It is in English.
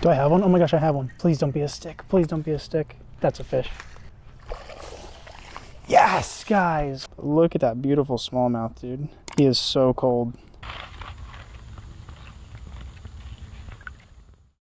Do I have one? Oh my gosh, I have one. Please don't be a stick. Please don't be a stick. That's a fish. Yes, guys. Look at that beautiful smallmouth, dude. He is so cold.